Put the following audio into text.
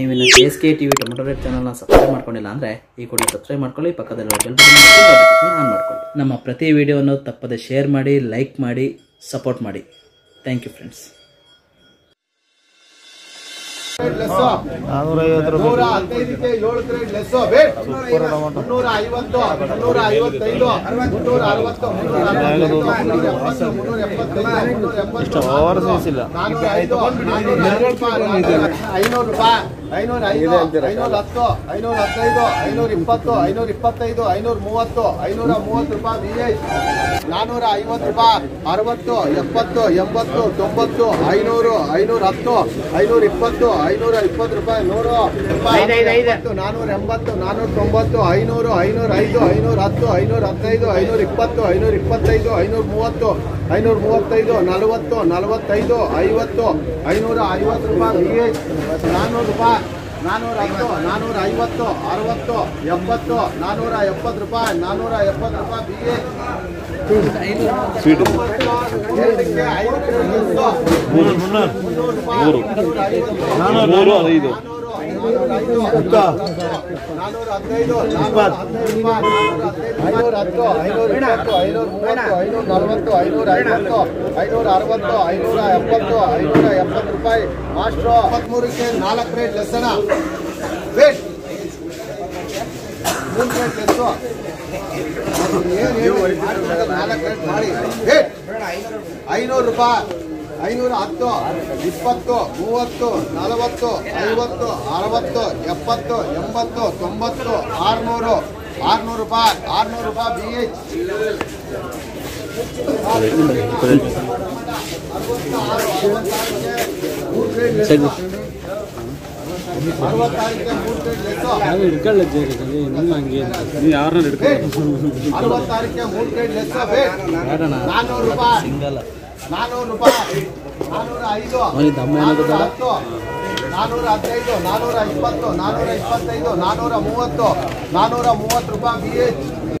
ನೀವಿನ್ನು S K T V tomato rate ಚಾನಲ್ನ subscribe ಮಾಡ್ಕೊಂಡಿಲ್ಲ ಅಂದರೆ ಈ ಕೂಡ ಸಬ್ಸ್ಕ್ರೈಬ್ ಮಾಡ್ಕೊಳ್ಳಿ ಪಕ್ಕದಲ್ಲಿ ಬೆಲ್ ಬಟನ್ ಆನ್ ಮಾಡ್ಕೊಳ್ಳಿ. ನಮ್ಮ ಪ್ರತಿ ವಿಡಿಯೋವನ್ನು ತಪ್ಪದೆ ಶೇರ್ ಮಾಡಿ ಲೈಕ್ ಮಾಡಿ ಸಪೋರ್ಟ್ ಮಾಡಿ. ಥ್ಯಾಂಕ್ ಯು ಫ್ರೆಂಡ್ಸ್ ನೂರ ಹದಿನೈದಕ್ಕೆ ಏಳು ಕ್ರೇಡ್ ಲೆಸ್ ಬೇಟ್ ಮುನ್ನೂರ ಐವತ್ತು ಮುನ್ನೂರ ಐವತ್ತೈದು ಮುನ್ನೂರ ಅರವತ್ತು ಮುನ್ನೂರ ಅರವತ್ತೈದು ಮುನ್ನೂರ ಎಪ್ಪತ್ತೈದು ನಾನ್ನೂರ ಐದು ಐನೂರು ರೂಪಾಯಿ. ಐನೂರ ಐದು ಐನೂರ ಹತ್ತು ಐನೂರ ಹದಿನೈದು ಐನೂರ ಇಪ್ಪತ್ತು ಐನೂರ ಇಪ್ಪತ್ತೈದು ಐನೂರ ಮೂವತ್ತು ಐನೂರ ಮೂವತ್ತು ರೂಪಾಯಿ ವಿ ಎಚ್ ನಾನ್ನೂರ ಐವತ್ತು ರೂಪಾಯಿ ಅರವತ್ತು ಎಪ್ಪತ್ತು ಎಂಬತ್ತು ತೊಂಬತ್ತು ಐನೂರು ಐನೂರ ಹತ್ತು ಐನೂರ ಇಪ್ಪತ್ತು ಐನೂರ ಇಪ್ಪತ್ತು ರೂಪಾಯಿ ನೂರು ನಾನ್ನೂರ ಎಂಬತ್ತು ನಾನ್ನೂರ ತೊಂಬತ್ತು ಐನೂರು ಐನೂರ ಐದು ಐನೂರ ಹತ್ತು ಐನೂರ ಹದಿನೈದು ಐನೂರ ಇಪ್ಪತ್ತು ಐನೂರ ಇಪ್ಪತ್ತೈದು ಐನೂರ ಮೂವತ್ತು ಐನೂರ ಮೂವತ್ತೈದು ನಲವತ್ತು ನಲವತ್ತೈದು ಐವತ್ತು ಐನೂರ ಐವತ್ತು ರೂಪಾಯಿ ವಿ ಎಚ್ ನಾನ್ನೂರು ರೂಪಾಯಿ. ನಾನ್ನೂರ ಹತ್ತು ನಾನ್ನೂರ ಐವತ್ತು ಅರವತ್ತು ಎಪ್ಪತ್ತು ನಾನ್ನೂರ ಎಪ್ಪತ್ತು ರೂಪಾಯಿ ನಾನ್ನೂರ ಎಪ್ಪತ್ತು ರೂಪಾಯಿ ಬಿ ಐದು ಮುನ್ನೂರು ರೂಪಾಯಿ ಐದು. ಐನೂರ ಹತ್ತು ಐನೂರ ಇಪ್ಪತ್ತು ಐನೂರ ಮೂವತ್ತು ಐನೂರ ನಲವತ್ತು ಐನೂರ ಐವತ್ತು ಐನೂರ ಅರವತ್ತು ಐನೂರ ಎಪ್ಪತ್ತು ಐನೂರ ಎಪ್ಪತ್ತು ರೂಪಾಯಿ ರೇಟ್ ವೇಟ್ ಮೂರು ರೇಟ್ ಲೆಸ್ಸು ನಾಲ್ಕು ರೇಟ್ ಮಾಡಿ ವೇಟ್ ಐನೂರು ರೂಪಾಯಿ. ಐನೂರ ಹತ್ತು ಇಪ್ಪತ್ತು ಮೂವತ್ತು ನಲವತ್ತು ಐವತ್ತು ಅರವತ್ತು ಎಪ್ಪತ್ತು ಎಂಬತ್ತು ತೊಂಬತ್ತು ಆರ್ನೂರು ಆರ್ನೂರು ರೂಪಾಯಿ ಆರುನೂರು ರೂಪಾಯಿ ಬಿ ಎಚ್ ಅರವತ್ತಾರಕ್ಕೆ ಮೂರು ರೂಪಾಯಿ. ಸಿಂಗಲ್. ನಾನ್ನೂರು ರೂಪಾಯಿ. ನಾನ್ನೂರ ಐದು. ನಾನ್ನೂರ ಹತ್ತು. ನಾನ್ನೂರ ಹದಿನೈದು. ನಾನ್ನೂರ ಇಪ್ಪತ್ತು. ನಾನ್ನೂರ ಇಪ್ಪತ್ತೈದು. ನಾನ್ನೂರ ಮೂವತ್ತು. ನಾನ್ನೂರ ಮೂವತ್ತು ರೂಪಾಯಿ ಬಿ ಎಚ್